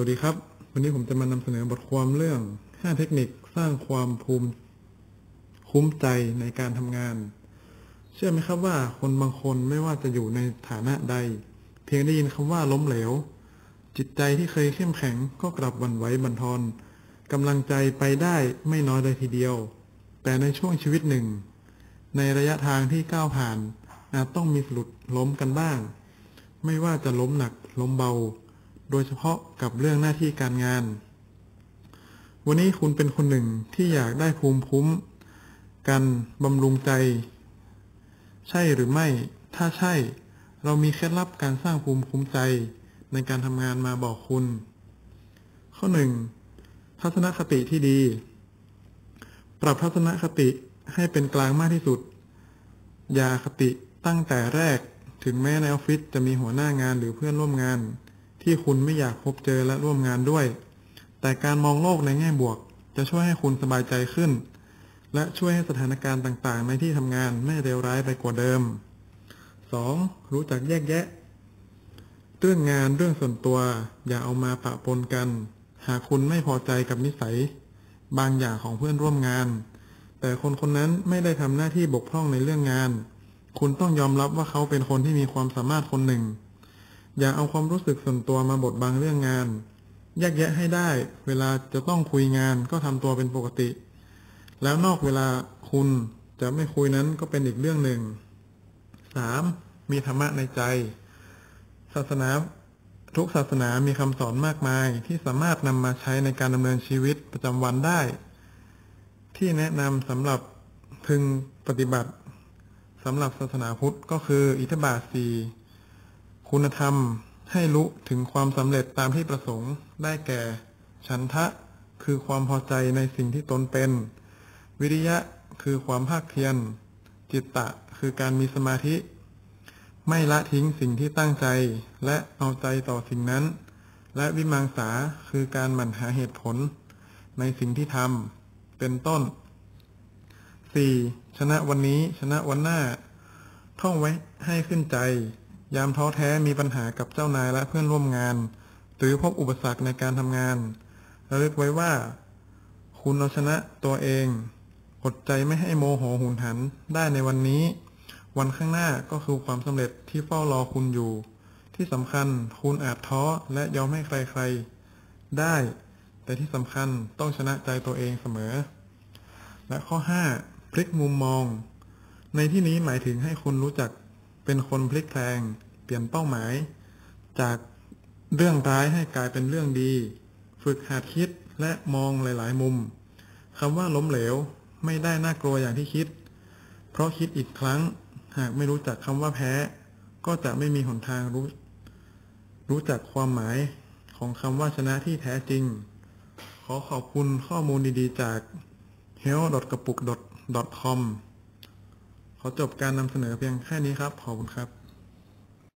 วัสดีครับ วันนี้ผมจะมานำเสนอบทความเรื่อง 5 เทคนิคสร้างความภูมิคุ้มใจในการทำงาน เชื่อไหมครับว่าคนบางคนไม่ว่าจะอยู่ในฐานะใด เพียงได้ยินคำว่าล้มเหลว จิตใจที่เคยเข้มแข็งก็กลับวันไหวบันทอนกำลังใจไปได้ไม่น้อยเลยทีเดียว แต่ในช่วงชีวิตหนึ่ง ในระยะทางที่ก้าวผ่านอาจต้องมีสะดุดล้มกันบ้าง ไม่ว่าจะล้มหนักล้มเบา โดยเฉพาะกับเรื่องหน้าที่การงาน วันนี้คุณเป็นคนหนึ่งที่อยากได้ภูมิคุ้ม กันบำรุงใจ ใช่หรือไม่ ถ้าใช่ เรามีเคล็ดลับการสร้างภูมิคุ้มใจในการทำงานมาบอกคุณ ข้อหนึ่งทัศนคติที่ดี ปรับทัศนคติให้เป็นกลางมากที่สุด อย่าคติตั้งแต่แรก ถึงแม้ในออฟฟิศจะมีหัวหน้างานหรือเพื่อนร่วมงาน ที่คุณไม่อยากพบเจอและร่วมงานด้วย แต่การมองโลกในแง่บวก จะช่วยให้คุณสบายใจขึ้น และช่วยให้สถานการณ์ต่างๆ ในที่ทำงานไม่เลวร้ายไปกว่าเดิม 2. รู้จักแยกแยะ เรื่องงานเรื่องส่วนตัว อย่าเอามาปะปนกัน หากคุณไม่พอใจกับนิสัย บางอย่างของเพื่อนร่วมงาน แต่คนคนนั้นไม่ได้ทำหน้าที่บกพร่องในเรื่องงาน คุณต้องยอมรับว่าเขาเป็นคนที่มีความสามารถคนหนึ่ง อย่าเอาความรู้สึกส่วนตัวมาบดบังเรื่องงาน แยกแยะให้ได้ เวลาจะต้องคุยงานก็ทำตัวเป็นปกติ แล้วนอกเวลาคุณจะไม่คุยนั้นก็เป็นอีกเรื่องหนึ่ง 3. มีธรรมะในใจ ศาสนาทุกศาสนามีคำสอนมากมายที่สามารถนำมาใช้ในการดำเนินชีวิตประจำวันได้ ที่แนะนำสำหรับพึงปฏิบัติสำหรับศาสนาพุทธก็คืออิทธิบาทสี่ คุณธรรมให้รู้ถึงความสำเร็จตามที่ประสงค์ได้แก่ ฉันทะคือความพอใจในสิ่งที่ตนเป็น วิริยะคือความภาคเพียร จิตตะคือการมีสมาธิ ไม่ละทิ้งสิ่งที่ตั้งใจ และเอาใจต่อสิ่งนั้น และวิมังสาคือการหมั่นหาเหตุผล ในสิ่งที่ทำเป็นต้น 4. ชนะวันนี้ชนะวันหน้า ท่องไว้ให้ขึ้นใจ ยามท้อแท้มีปัญหากับเจ้านายและเพื่อนร่วมงาน หรือพบอุปสรรคในการทำงาน ระลึกไว้ว่า คุณเอาชนะตัวเองอดใจไม่ให้โมโหหุนหันได้ในวันนี้ วันข้างหน้าก็คือความสำเร็จที่เฝ้ารอคุณอยู่ ที่สำคัญคุณอาจท้อและยอมให้ใครๆ ได้ แต่ที่สำคัญต้องชนะใจตัวเองเสมอ และข้อ 5 พลิกมุมมอง ในที่นี้หมายถึงให้คุณรู้จัก เป็นคนพลิกแพลง เปลี่ยนเป้าหมาย จากเรื่องร้ายให้กลายเป็นเรื่องดี ฝึกหัดคิดและมองหลาย ๆ มุมคำว่าล้มเหลวไม่ได้น่ากลัวอย่างที่คิด เพราะคิดอีกครั้ง หากไม่รู้จักคำว่าแพ้ ก็จะไม่มีหนทางรู้ รู้จักความหมายของคำว่าชนะที่แท้จริง ขอขอบคุณข้อมูลดี ๆ จาก h e l l กระปุก .com ขอจบการนำเสนอเพียงแค่นี้ครับ ขอบคุณครับ